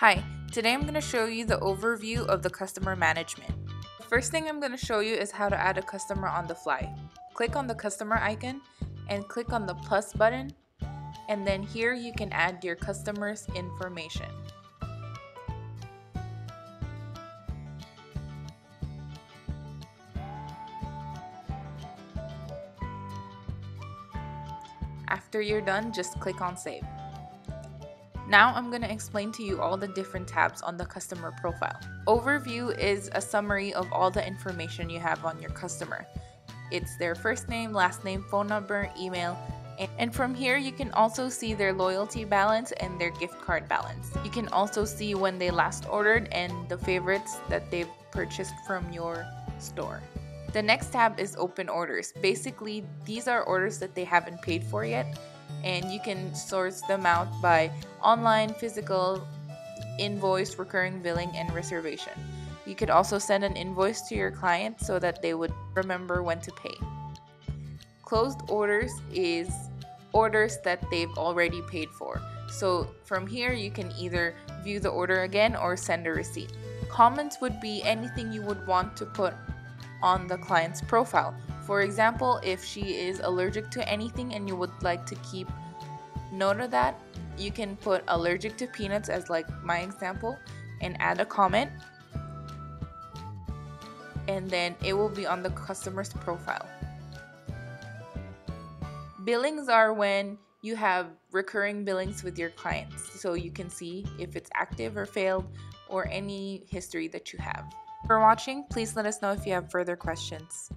Hi, today I'm going to show you the overview of the customer management. First thing I'm going to show you is how to add a customer on the fly. Click on the customer icon and click on the plus button and then here you can add your customer's information. After you're done, just click on save. Now I'm going to explain to you all the different tabs on the customer profile. Overview is a summary of all the information you have on your customer. It's their first name, last name, phone number, email, and from here you can also see their loyalty balance and their gift card balance. You can also see when they last ordered and the favorites that they've purchased from your store. The next tab is open orders. Basically, these are orders that they haven't paid for yet and you can source them out by online, physical, invoice, recurring billing, and reservation. You could also send an invoice to your client so that they would remember when to pay. Closed orders is orders that they've already paid for. So from here, you can either view the order again or send a receipt. Comments would be anything you would want to put on the client's profile. For example, if she is allergic to anything and you would like to keep note of that, you can put allergic to peanuts as like my example and add a comment and then it will be on the customer's profile. Billings are when you have recurring billings with your clients so you can see if it's active or failed or any history that you have. For watching, please let us know if you have further questions.